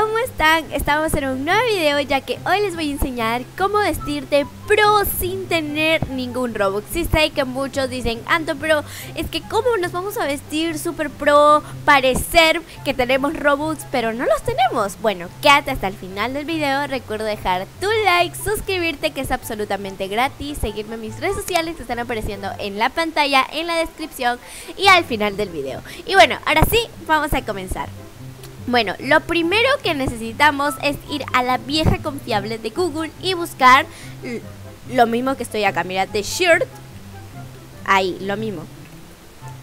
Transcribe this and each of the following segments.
¿cómo están? Estamos en un nuevo video ya que hoy les voy a enseñar cómo vestirte pro sin tener ningún Robux. Sí sé que muchos dicen, Anto, pero es que cómo nos vamos a vestir super pro, parecer que tenemos Robux, pero no los tenemos Bueno, quédate hasta el final del video, recuerda dejar tu like, suscribirte que es absolutamente gratis Seguirme en mis redes sociales que están apareciendo en la pantalla, en la descripción y al final del video. Y bueno, ahora sí, vamos a comenzar bueno, lo primero que necesitamos es ir a la vieja confiable de Google y buscar lo mismo que estoy acá. Mira, The Shirt. Ahí, lo mismo.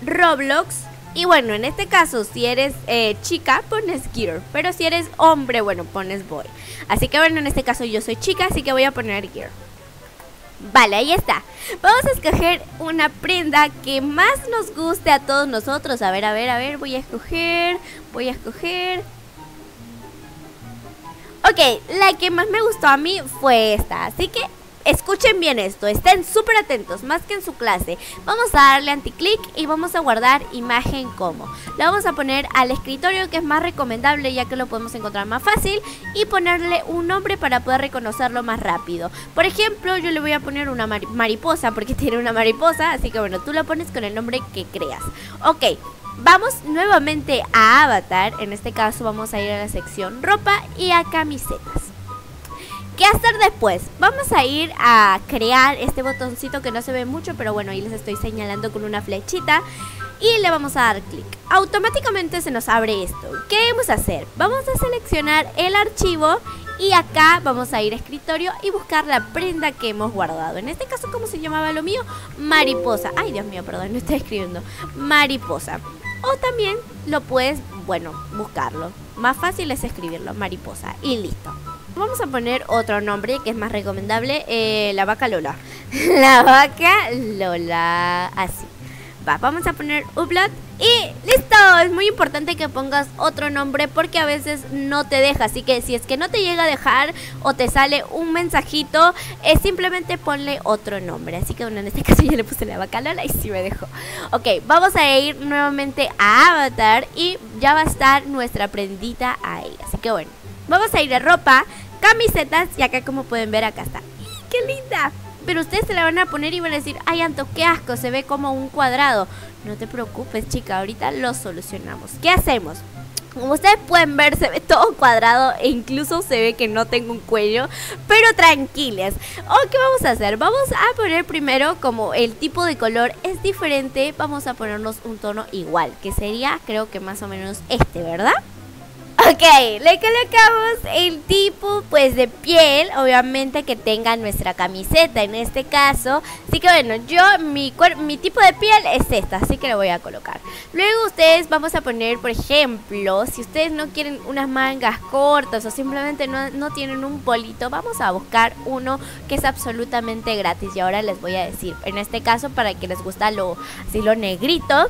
Roblox. Y bueno, en este caso, si eres eh, chica, pones Gear. Pero si eres hombre, bueno, pones Boy. Así que bueno, en este caso yo soy chica, así que voy a poner Gear. Vale, ahí está. Vamos a escoger una prenda que más nos guste a todos nosotros. A ver, a ver, a ver, voy a escoger, voy a escoger. Ok, la que más me gustó a mí fue esta. Así que Escuchen bien esto, estén súper atentos, más que en su clase. Vamos a darle anticlick y vamos a guardar imagen como. La vamos a poner al escritorio que es más recomendable ya que lo podemos encontrar más fácil y ponerle un nombre para poder reconocerlo más rápido. Por ejemplo, yo le voy a poner una mariposa porque tiene una mariposa, así que bueno, tú lo pones con el nombre que creas. Ok, Vamos nuevamente a Avatar, en este caso vamos a ir a la sección ropa y a camisetas. ¿Qué hacer después? Vamos a ir a crear este botoncito que no se ve mucho, pero bueno, ahí les estoy señalando con una flechita y le vamos a dar clic. Automáticamente se nos abre esto. ¿Qué vamos a hacer? Vamos a seleccionar el archivo y acá vamos a ir a escritorio y buscar la prenda que hemos guardado. En este caso, ¿cómo se llamaba lo mío? Mariposa. Ay, Dios mío, perdón, no estoy escribiendo. Mariposa. O también lo puedes, bueno, buscarlo. Más fácil es escribirlo, mariposa. Y listo. Vamos a poner otro nombre que es más recomendable, eh, la vaca Lola. la vaca Lola, así. Va, vamos a poner Upload y listo. Es muy importante que pongas otro nombre porque a veces no te deja. Así que si es que no te llega a dejar o te sale un mensajito, es simplemente ponle otro nombre. Así que bueno, en este caso yo le puse la vaca Lola y sí me dejó. Ok, vamos a ir nuevamente a Avatar y ya va a estar nuestra prendita ahí. Así que bueno, vamos a ir a ropa camisetas y acá como pueden ver acá está. ¡Qué linda! Pero ustedes se la van a poner y van a decir, ay Anto, qué asco, se ve como un cuadrado. No te preocupes chica, ahorita lo solucionamos. ¿Qué hacemos? Como ustedes pueden ver, se ve todo cuadrado e incluso se ve que no tengo un cuello. Pero tranquilas. ¿O qué vamos a hacer? Vamos a poner primero como el tipo de color es diferente. Vamos a ponernos un tono igual, que sería creo que más o menos este, ¿verdad? Ok, le colocamos el tipo pues de piel, obviamente que tenga nuestra camiseta en este caso. Así que bueno, yo mi, tipo de piel es esta, así que lo voy a colocar. Luego ustedes vamos a poner, por ejemplo, si ustedes no quieren unas mangas cortas o simplemente no, no tienen un polito, vamos a buscar uno que es absolutamente gratis. Y ahora les voy a decir, en este caso para que les gusta lo, así lo negrito,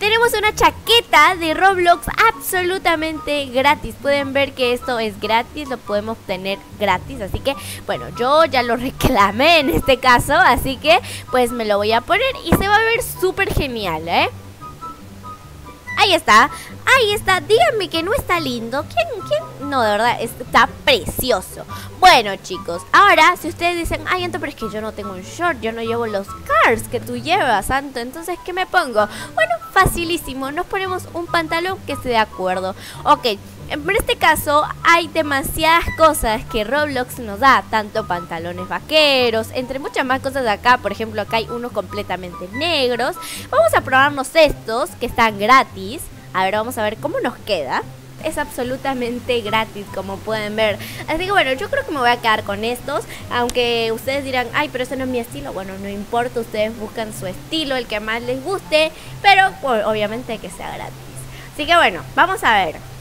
tenemos una chaqueta de Roblox absolutamente gratis Pueden ver que esto es gratis, lo podemos obtener gratis. Así que, bueno, yo ya lo reclamé en este caso. Así que, pues me lo voy a poner y se va a ver súper genial, ¿eh? Ahí está, ahí está. Díganme que no está lindo. ¿Quién, quién? No, de verdad, está precioso. Bueno, chicos, ahora si ustedes dicen, ay, Anto, pero es que yo no tengo un short, yo no llevo los cars que tú llevas, Santo, entonces, ¿qué me pongo? Bueno, facilísimo, nos ponemos un pantalón que esté de acuerdo. Ok, en este caso hay demasiadas cosas que Roblox nos da, tanto pantalones vaqueros, entre muchas más cosas de acá, por ejemplo acá hay unos completamente negros. Vamos a probarnos estos que están gratis. A ver, vamos a ver cómo nos queda. Es absolutamente gratis, como pueden ver. Así que bueno, yo creo que me voy a quedar con estos. Aunque ustedes dirán, ay, pero ese no es mi estilo. Bueno, no importa, ustedes buscan su estilo, el que más les guste. Pero obviamente que sea gratis. Así que bueno, vamos a ver.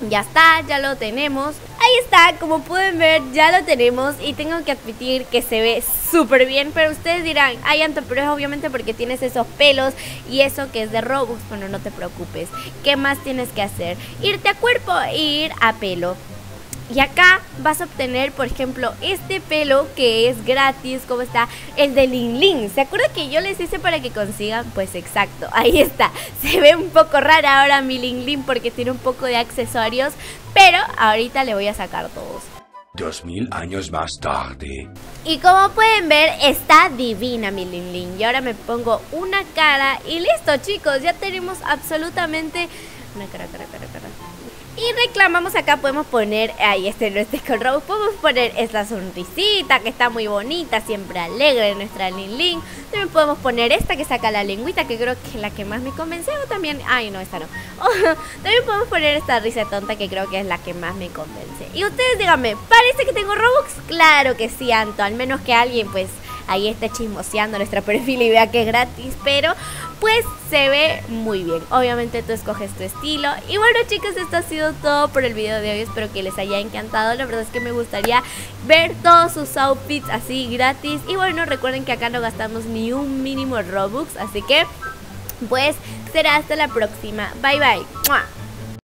Ya está, ya lo tenemos. Ahí está, como pueden ver, ya lo tenemos y tengo que admitir que se ve súper bien. Pero ustedes dirán, ay Anto, pero es obviamente porque tienes esos pelos y eso que es de Robux. Bueno, no te preocupes. ¿Qué más tienes que hacer? Irte a cuerpo e ir a pelo. Y acá vas a obtener, por ejemplo, este pelo que es gratis, como está, el de Lin Lin. ¿Se acuerdan que yo les hice para que consigan? Pues exacto, ahí está. Se ve un poco rara ahora mi Lin Lin porque tiene un poco de accesorios, pero ahorita le voy a sacar todos. Dos mil años más tarde. Y como pueden ver, está divina mi Lin Lin. Y ahora me pongo una cara y listo, chicos. Ya tenemos absolutamente Y reclamamos acá, podemos poner, ahí este no este con Robux, podemos poner esta sonrisita que está muy bonita, siempre alegre nuestra Lin Lin. También podemos poner esta que saca la lengüita, que creo que es la que más me convence. O también, ay no, esta no. también podemos poner esta risa tonta que creo que es la que más me convence. Y ustedes díganme, ¿parece que tengo Robux? Claro que sí, Anto, al menos que alguien pues ahí está chismoseando nuestra perfil y vea que es gratis, pero pues se ve muy bien. Obviamente tú escoges tu estilo. Y bueno chicos, esto ha sido todo por el video de hoy. Espero que les haya encantado. La verdad es que me gustaría ver todos sus outfits así gratis. Y bueno, recuerden que acá no gastamos ni un mínimo Robux. Así que pues será hasta la próxima. Bye bye.